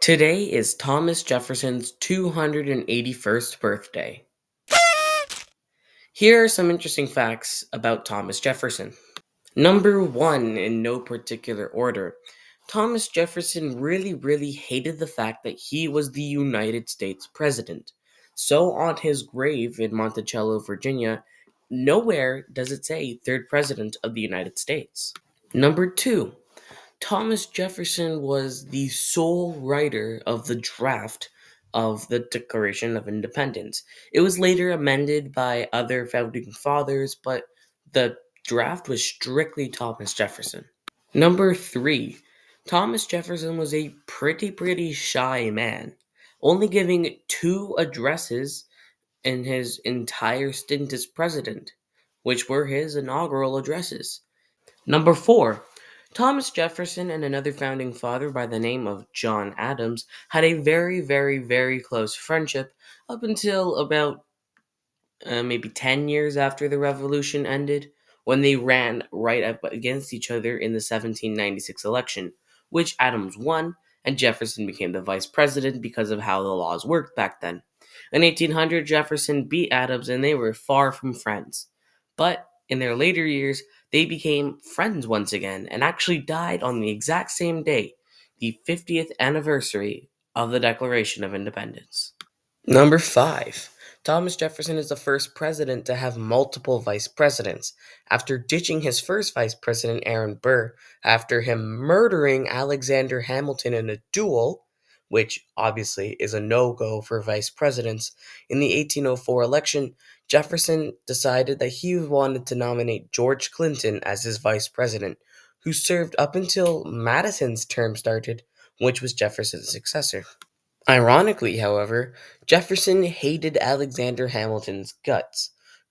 Today is Thomas Jefferson's 281st birthday. Here are some interesting facts about Thomas Jefferson. Number one, in no particular order, Thomas Jefferson really, really hated the fact that he was the United States president. So, on his grave in Monticello, Virginia, nowhere does it say third president of the United States. Number two, Thomas Jefferson was the sole writer of the draft of the Declaration of Independence. It was later amended by other founding fathers, but the draft was strictly Thomas Jefferson. Number three, Thomas Jefferson was a pretty, pretty shy man, only giving two addresses in his entire stint as president, which were his inaugural addresses. Number four, Thomas Jefferson and another founding father by the name of John Adams had a very, very, very close friendship up until about uh, maybe 10 years after the revolution ended when they ran right up against each other in the 1796 election, which Adams won and Jefferson became the vice president because of how the laws worked back then. In 1800, Jefferson beat Adams and they were far from friends. But in their later years, they became friends once again and actually died on the exact same day, the 50th anniversary of the Declaration of Independence. Number 5. Thomas Jefferson is the first president to have multiple vice presidents, after ditching his first vice president, Aaron Burr, after him murdering Alexander Hamilton in a duel, which obviously is a no go for vice presidents. In the 1804 election, Jefferson decided that he wanted to nominate George Clinton as his vice president, who served up until Madison's term started, which was Jefferson's successor. Ironically, however, Jefferson hated Alexander Hamilton's guts.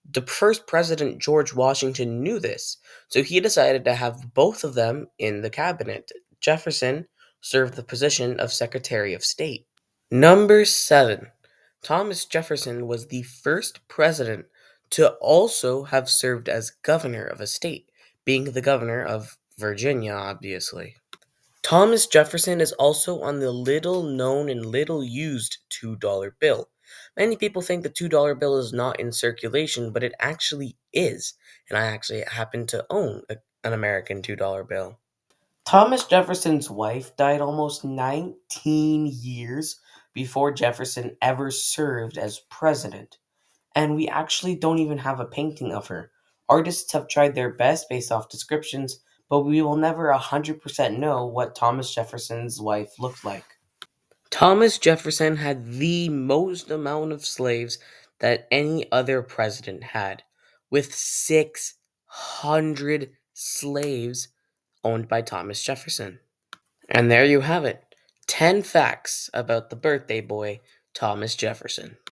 The first president, George Washington, knew this, so he decided to have both of them in the cabinet. Jefferson served the position of Secretary of State. Number 7. Thomas Jefferson was the first president to also have served as governor of a state, being the governor of Virginia, obviously. Thomas Jefferson is also on the little known and little used $2 bill. Many people think the $2 bill is not in circulation, but it actually is, and I actually happen to own a, an American $2 bill. Thomas Jefferson's wife died almost 19 years before Jefferson ever served as president. And we actually don't even have a painting of her. Artists have tried their best based off descriptions, but we will never 100% know what Thomas Jefferson's wife looked like. Thomas Jefferson had the most amount of slaves that any other president had, with 600 slaves owned by Thomas Jefferson. And there you have it 10 facts about the birthday boy, Thomas Jefferson.